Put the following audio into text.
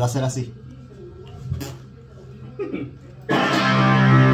va a ser así.